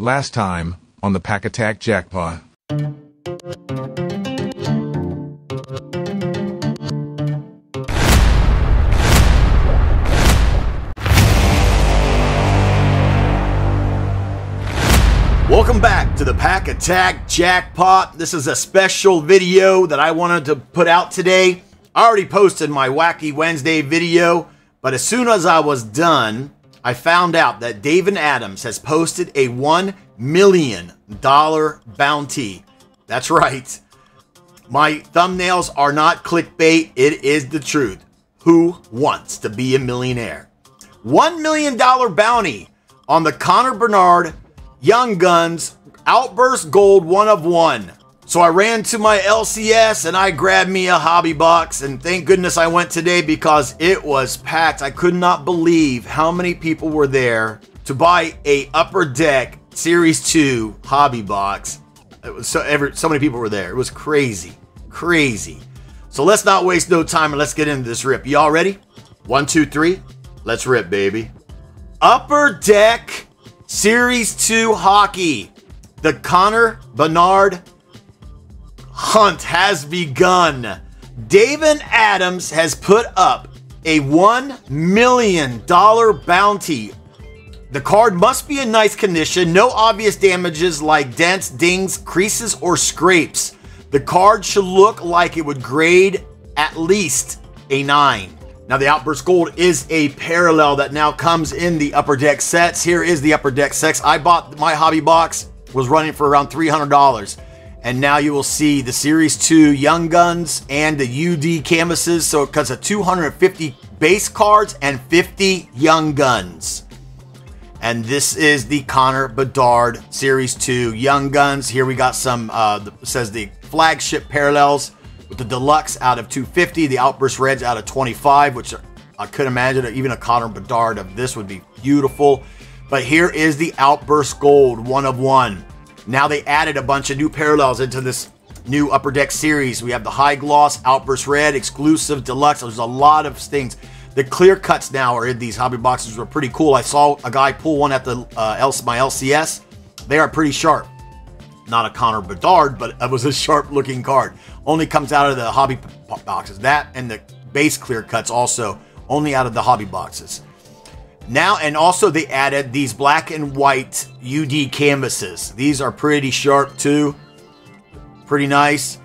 Last time on the Pack Attack Jackpot. Welcome back to the Pack Attack Jackpot. This is a special video that I wanted to put out today. I already posted my Wacky Wednesday video, but as soon as I was done, I found out that David Adams has posted a $1 million bounty. That's right. My thumbnails are not clickbait, it is the truth. Who wants to be a millionaire? $1 million bounty on the Connor Bedard Young Guns Outburst Gold one of one. So I ran to my LCS and I grabbed me a hobby box and thank goodness I went today because it was packed. I could not believe how many people were there to buy a upper deck series 2 hobby box. It was so so many people were there. It was crazy. Crazy. So let's not waste no time and let's get into this rip. Y'all ready? One, two, three. Let's rip, baby. Upper deck Series 2 hockey. The Connor Bedard hunt has begun. David Adams has put up a $1 million bounty. The card must be in nice condition, no obvious damages like dents, dings, creases, or scrapes. The card should look like it would grade at least a 9. Now the Outburst Gold is a parallel that now comes in the Upper Deck sets. Here is the Upper Deck sets. I bought my hobby box, was running for around $300. And now you will see the Series 2 Young Guns and the UD canvases. So it cuts of 250 base cards and 50 Young Guns. And this is the Connor Bedard Series 2 Young Guns. Here we got some, uh, says the flagship parallels with the deluxe out of 250, the Outburst Reds out of 25, which I could imagine even a Connor Bedard of this would be beautiful. But here is the Outburst Gold, one of one. Now they added a bunch of new parallels into this new Upper Deck series. We have the High Gloss, Outburst Red, Exclusive, Deluxe. There's a lot of things. The clear cuts now are in these hobby boxes were pretty cool. I saw a guy pull one at the uh, my LCS. They are pretty sharp. Not a Connor Bedard, but it was a sharp looking card. Only comes out of the hobby boxes. That and the base clear cuts also only out of the hobby boxes. Now, and also they added these black and white UD canvases. These are pretty sharp too. Pretty nice.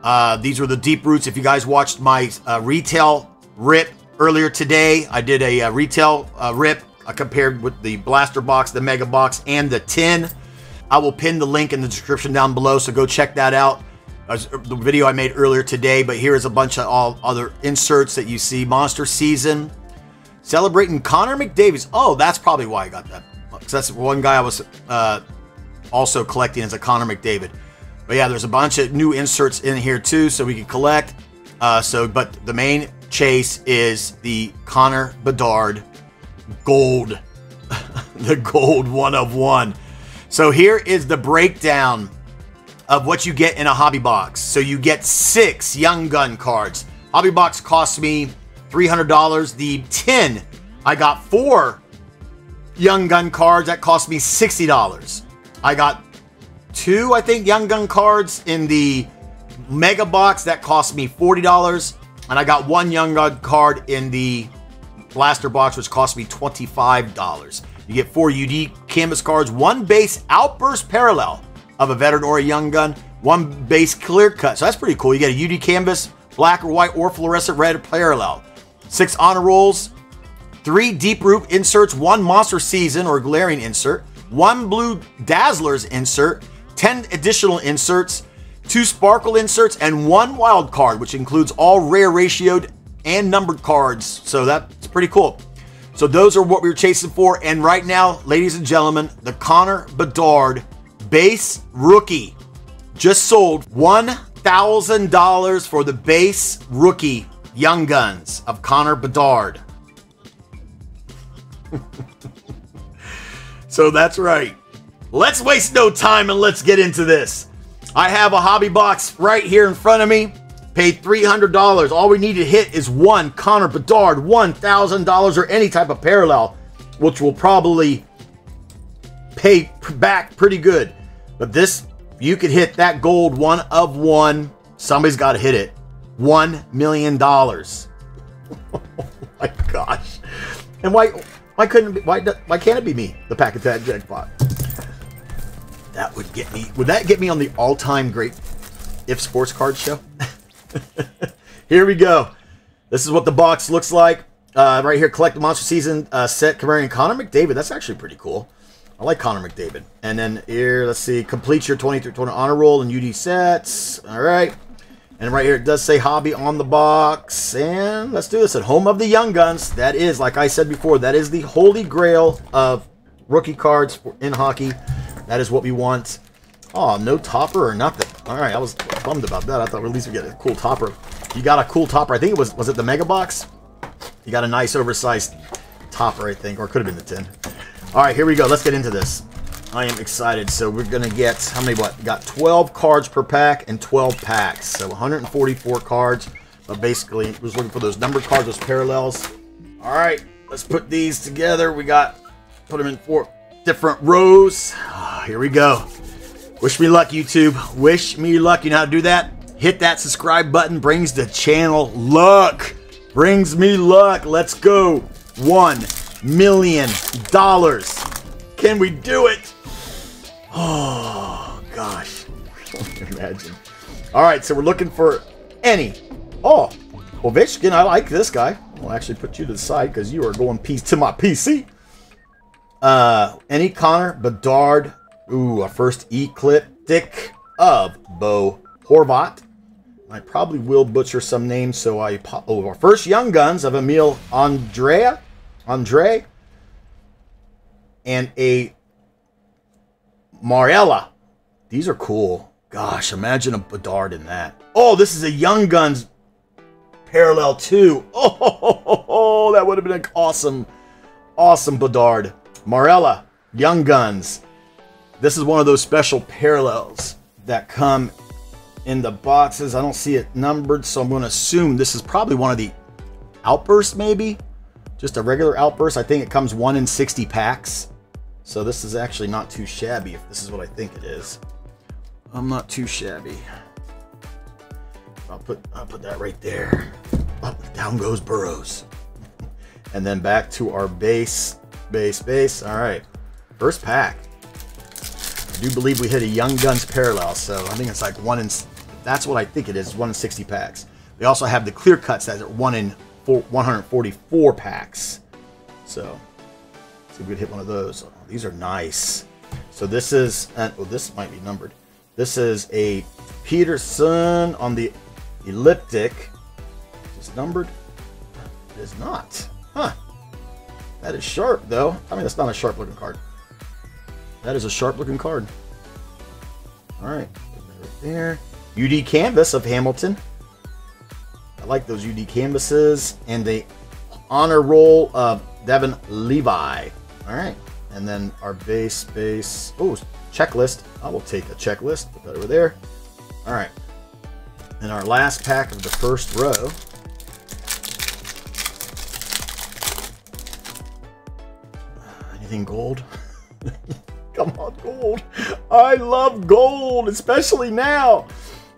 Uh, these were the deep roots. If you guys watched my uh, retail rip earlier today, I did a, uh, retail uh, rip. I compared with the blaster box, the mega box, and the tin. I will pin the link in the description down below, so go check that out. the video I made earlier today, but here's a bunch of all other inserts that you see. Monster Season, celebrating Connor McDavid. Oh, that's probably why I got that. That's one guy I was uh, also collecting as a Connor McDavid. But yeah, there's a bunch of new inserts in here too, so we can collect. Uh, so, but the main chase is the Connor Bedard gold, the gold one of one. So here is the breakdown of what you get in a hobby box. So you get six Young Gun cards. Hobby box costs me $300. The tin, I got four Young Gun cards. That cost me $60. I got two, I think, Young Gun cards in the Mega Box. That cost me $40. And I got one Young Gun card in the Blaster Box, which cost me $25. You get four UD canvas cards, one base outburst parallel of a veteran or a young gun, one base clear cut. So that's pretty cool. You get a UD canvas, black or white or fluorescent red parallel. Six honor rolls, three deep root inserts, one monster season or glaring insert, one blue dazzlers insert, 10 additional inserts, two sparkle inserts, and one wild card, which includes all rare ratioed and numbered cards. So that's pretty cool. So those are what we were chasing for. And right now, ladies and gentlemen, the Connor Bedard base rookie just sold $1,000 for the base rookie Young Guns of Connor Bedard. so that's right. Let's waste no time and let's get into this. I have a hobby box right here in front of me paid $300. All we need to hit is one Connor Bedard, $1,000 or any type of parallel, which will probably pay back pretty good. But this, you could hit that gold one of one. Somebody's got to hit it. One million dollars. oh my gosh! And why? Why couldn't? It be, why? Why can't it be me? The pack attack jackpot. That would get me. Would that get me on the all-time great if sports card show? here we go. This is what the box looks like. Uh, right here, collect the monster season uh, set covering Connor McDavid. That's actually pretty cool. I like Connor McDavid. And then here, let's see, complete your 23 20 honor roll and UD sets. All right. And right here, it does say hobby on the box. And let's do this at Home of the Young Guns. That is, like I said before, that is the holy grail of rookie cards in hockey. That is what we want. Oh, no topper or nothing. All right, I was bummed about that. I thought at least we get a cool topper. You got a cool topper. I think it was, was it the Mega Box? You got a nice oversized topper, I think, or could have been the tin. All right, here we go. Let's get into this. I am excited. So we're going to get, how many, what? got 12 cards per pack and 12 packs. So 144 cards. But basically, was looking for those number cards, those parallels. All right, let's put these together. We got, put them in four different rows. Oh, here we go. Wish me luck, YouTube. Wish me luck. You know how to do that? Hit that subscribe button. Brings the channel luck. Brings me luck. Let's go. One million dollars. Can we do it? Oh, gosh. Imagine. All right, so we're looking for any. Oh, Ovechkin, I like this guy. I'll actually put you to the side because you are going piece to my PC. Uh, any Connor Bedard. Ooh, a first ecliptic of Bo Horvat. I probably will butcher some names, so I... Oh, our first Young Guns of Emil Andrea. Andre. And a Mariella. These are cool. Gosh, imagine a Bedard in that. Oh, this is a Young Guns parallel too. Oh, oh, oh, oh that would have been an awesome, awesome Bedard. Marella, Young Guns. This is one of those special parallels that come in the boxes. I don't see it numbered, so I'm going to assume this is probably one of the outbursts, maybe. Just a regular outburst. I think it comes 1 in 60 packs. So this is actually not too shabby if this is what I think it is. I'm not too shabby. I'll put I'll put that right there. Oh, down goes Burrows. and then back to our base, base, base. All right. First pack. I do believe we hit a Young Guns parallel, so I think it's like one in. That's what I think it is. One in 60 packs. We also have the clear cuts that are one in four, 144 packs. So, see if we could hit one of those. Oh, these are nice. So this is, and well, this might be numbered. This is a Peterson on the elliptic. Is numbered? It is not. Huh. That is sharp, though. I mean, that's not a sharp looking card. That is a sharp looking card. All. Right there. UD Canvas of Hamilton. I like those UD canvases. And the honor roll of Devon Levi. All right. And then our base, base. Oh, checklist. I will take a checklist. Put that over there. All right. And our last pack of the first row. Anything gold? Come on, gold. I love gold, especially now.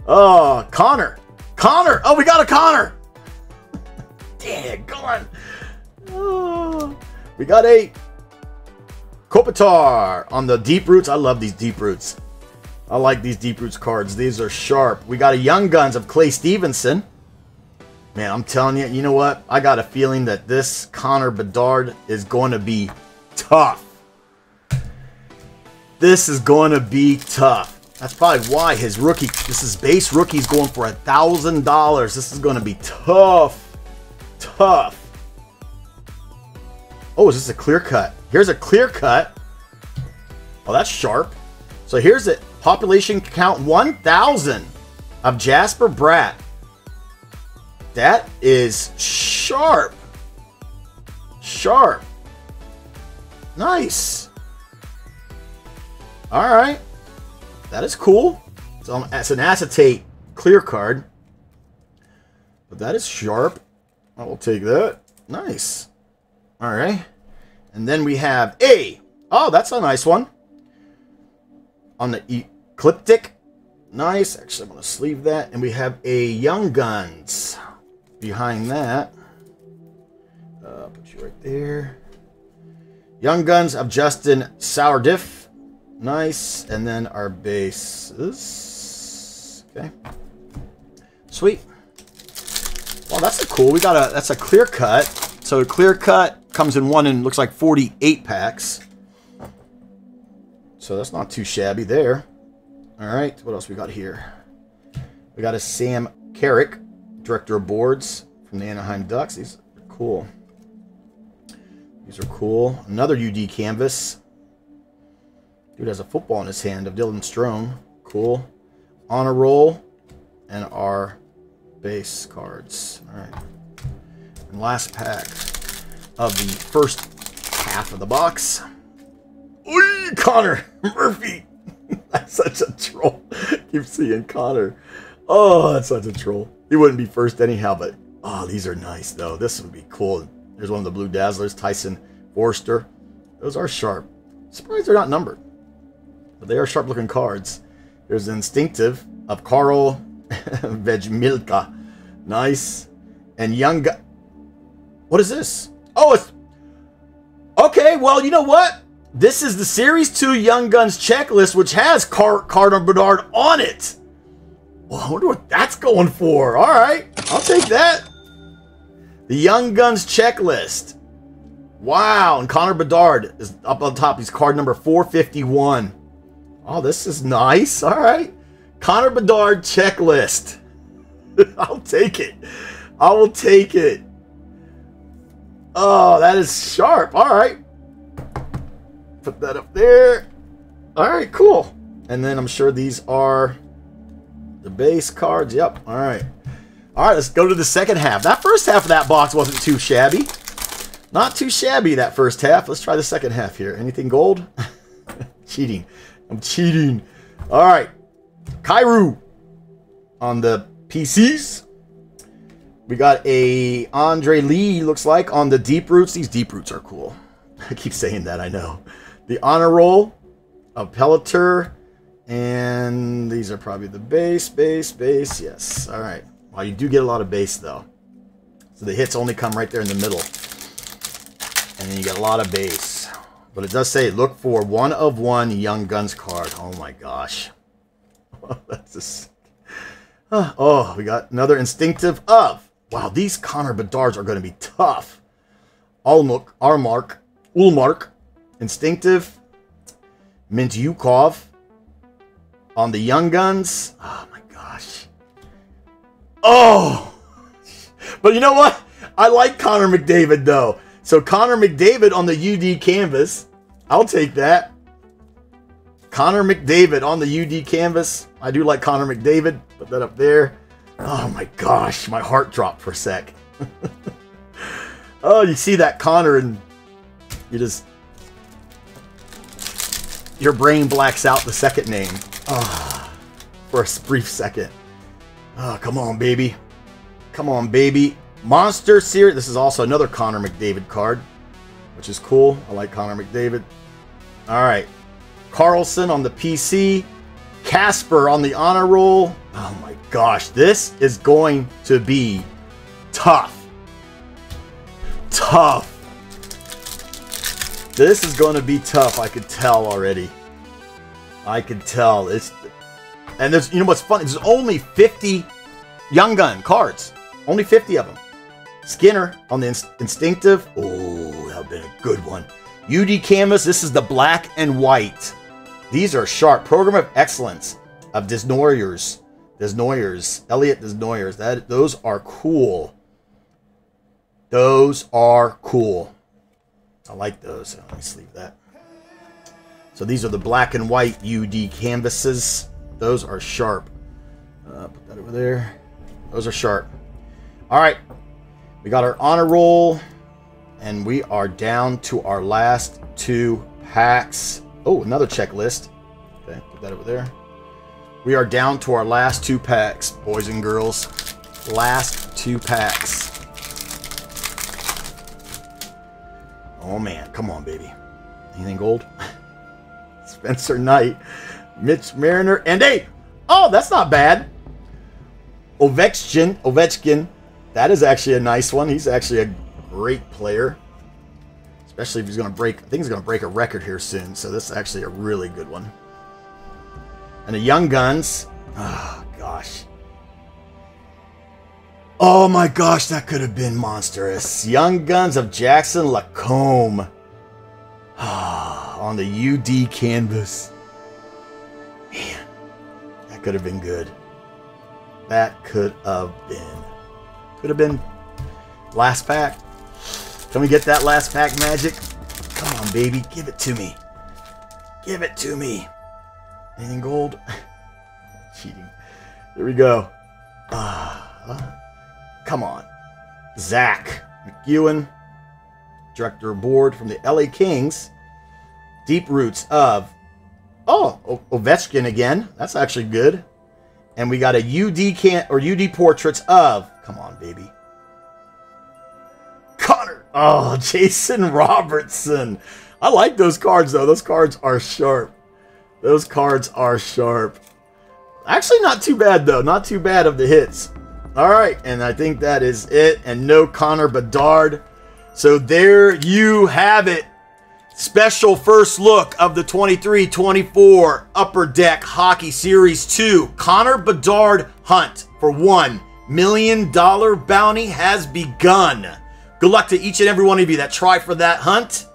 Oh, Connor. Connor. Oh, we got a Connor. Daggone. Oh, uh, we got a Kopitar on the deep roots. I love these deep roots. I like these deep roots cards. These are sharp. We got a Young Guns of Clay Stevenson. Man, I'm telling you, you know what? I got a feeling that this Connor Bedard is going to be tough. This is going to be tough. That's probably why his rookie, this is base rookie's going for a thousand dollars. This is going to be tough, tough. Oh, is this a clear cut? Here's a clear cut. Oh, that's sharp. So here's it. Population count 1,000 of Jesper Bratt. That is sharp. Sharp. Nice. All right. That is cool. So it's an acetate clear card. But that is sharp. I will take that. Nice. All right. And then we have a. Oh, that's a nice one. on the Ecliptic. Nice. Actually, I'm going to sleeve that. And we have a Young Guns behind that. Uh, put you right there. Young Guns of Justin Sourdif. Nice. And then our bases. Okay. Sweet. Well, that's a cool. We got a that's a clear cut. So clear cut comes in one and looks like 48 packs. So that's not too shabby there. All right, what else we got here? We got a Sam Carrick, director of boards from the Anaheim Ducks. These are cool. These are cool. Another UD canvas. Dude has a football in his hand of Dylan Strome. Cool. On a roll. And our base cards. All right. Last pack of the first half of the box. Oy, Connor Murphy. that's such a troll. Keep seeing Connor. Oh, that's such a troll. He wouldn't be first anyhow, but oh, these are nice though. This would be cool. There's one of the Blue Dazzlers, Tyson Foerster. Those are sharp. Surprised they're not numbered, but they are sharp looking cards. There's Instinctive of Karel Vejmelka. Nice. And Young. What is this? Oh, it's. Okay, well, you know what? This is the Series 2 Young Guns checklist, which has Car- Carter Bedard on it. Well, I wonder what that's going for. All right, I'll take that. The Young Guns checklist. Wow, and Connor Bedard is up on top. He's card number 451. Oh, this is nice. All right. Connor Bedard checklist. I'll take it. I will take it. Oh, that is sharp. All right. Put that up there. All right, cool. And then I'm sure these are the base cards. Yep. All right. All right, let's go to the second half. That first half of that box wasn't too shabby. Not too shabby, that first half. Let's try the second half here. Anything gold? cheating. I'm cheating. All right. Kyrou on the PCs. We got a Anders Lee, looks like, on the deep roots. These deep roots are cool. I keep saying that, I know. The honor roll of Pelleter. And these are probably the base, base, base. Yes. All right. Well, you do get a lot of base, though. So the hits only come right there in the middle. And then you get a lot of base. But it does say, look for one of one Young Guns card. Oh my gosh. That's just... Oh, we got another instinctive of. Wow, these Connor Bedards are going to be tough. Almuk, Armark, Ullmark, instinctive, Mintyukov on the Young Guns. Oh my gosh. Oh! But you know what? I like Connor McDavid though. So Connor McDavid on the UD canvas. I'll take that. Connor McDavid on the UD canvas. I do like Connor McDavid. Put that up there. Oh my gosh, my heart dropped for a sec. oh, you see that Connor and you just your brain blacks out the second name. Oh, for a brief second. Oh, come on, baby. Come on, baby. Monster Series. This is also another Connor McDavid card, which is cool. I like Connor McDavid. All right. Carlson on the PC. Casper on the honor roll. Oh my gosh, this is going to be tough. Tough. This is going to be tough. I could tell already. I could tell. It's and there's you know what's funny? There's only 50 Young Gun cards. Only 50 of them. Skinner on the inst- instinctive. Oh, that would been a good one. UD canvas. This is the black and white. These are sharp. Program of excellence of Desnoyers. Desnoyers. Elliot Desnoyers. That those are cool. Those are cool. I like those. Let me sleeve that. So these are the black and white UD canvases. Those are sharp. Uh, put that over there. Those are sharp. All right. We got our honor roll. And we are down to our last two packs. Oh, another checklist. Okay, put that over there. We are down to our last two packs, boys and girls. Last two packs. Oh man, come on, baby. Anything gold? Spencer Knight Mitch Marner, and hey, oh, that's not bad. Ovechkin, Ovechkin, that is actually a nice one. He's actually a great player, especially if he's going to break. I think he's going to break a record here soon. So this is actually a really good one. And the Young Guns, oh gosh. Oh my gosh, that could have been monstrous. Young Guns of Jackson Lacombe. Ah, on the UD canvas. Man, that could have been good. That could have been. Could have been last pack. Can we get that last pack magic? Come on, baby. Give it to me. Give it to me. Anything gold? Cheating. Here we go. Uh, come on. Zach McEwen, director of board from the LA Kings. Deep roots of. Oh, Ovechkin again. That's actually good. And we got a UD can or UD portraits of. Come on, baby. Oh, Jason Robertson. I like those cards though. Those cards are sharp. Those cards are sharp. Actually, not too bad though. Not too bad of the hits. All right, and I think that is it. And no Connor Bedard. So there you have it. Special first look of the 23 24 Upper Deck Hockey Series 2. Connor Bedard Hunt for $1 million bounty has begun. Good luck to each and every one of you that try for that hunt.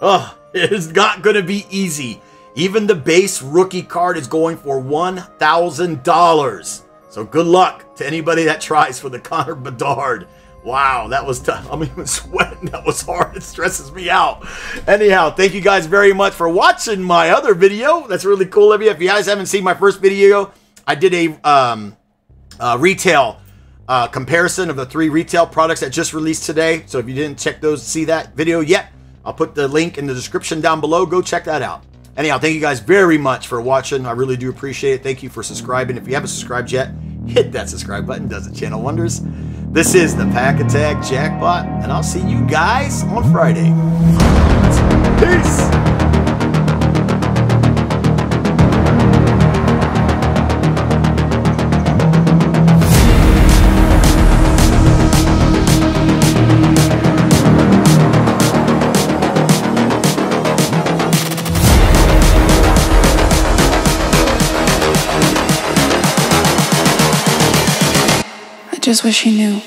Oh, it is not going to be easy. Even the base rookie card is going for $1,000. So good luck to anybody that tries for the Connor Bedard. Wow, that was tough. I'm even sweating. That was hard. It stresses me out. Anyhow, thank you guys very much for watching my other video. That's really cool of you. If you guys haven't seen my first video, I did a um, uh, retail uh, comparison of the three retail products that just released today. So if you didn't check those, see that video yet, I'll put the link in the description down below. Go check that out. Anyhow, thank you guys very much for watching. I really do appreciate it. Thank you for subscribing. If you haven't subscribed yet, hit that subscribe button. Does the channel wonders. This is the Pack Attack Jackpot, and I'll see you guys on Friday. Peace! Just wish he knew.